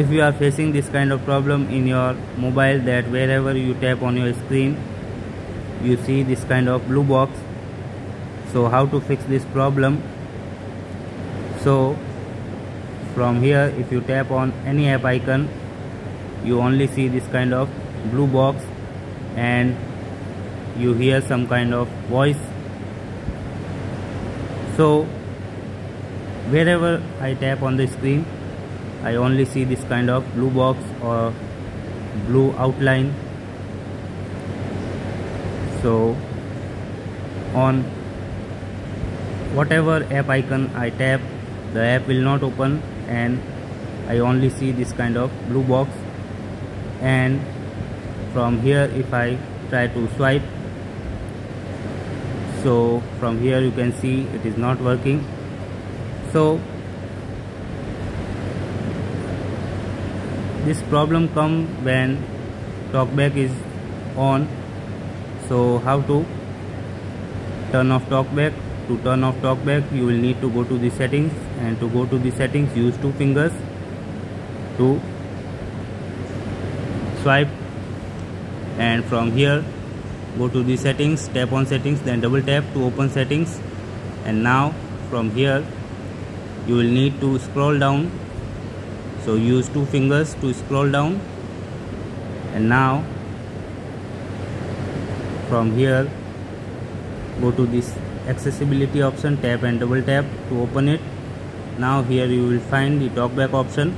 if you are facing this kind of problem in your mobile that wherever you tap on your screen you see this kind of blue box. So how to fix this problem? So from here if you tap on any app icon you only see this kind of blue box and you hear some kind of voice. So wherever I tap on the screen I only see this kind of blue box or blue outline. So on whatever app icon I tap the app will not open and I only see this kind of blue box. And from here if I try to swipe so from here you can see it is not working. So this problem come when talkback is on. So how to turn off talkback? To turn off talkback you will need to go to the settings. And to go to the settings use two fingers to swipe. And from here go to the settings tap on settings then double tap to open settings. And now from here you will need to scroll down so use two fingers to scroll down. And now from here go to this accessibility option tap and double tap to open it. Now here you will find the talkback option.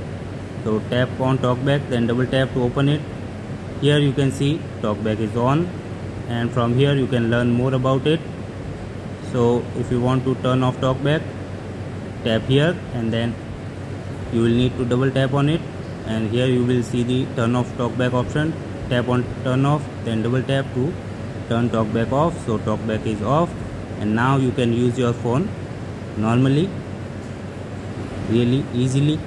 So tap on talkback then double tap to open it. Here you can see talkback is on. And from here you can learn more about it. So if you want to turn off talkback tap here and then you will need to double tap on it. And here you will see the turn off talkback option. Tap on turn off then double tap to turn talkback off. So talkback is off. And now you can use your phone normally really easily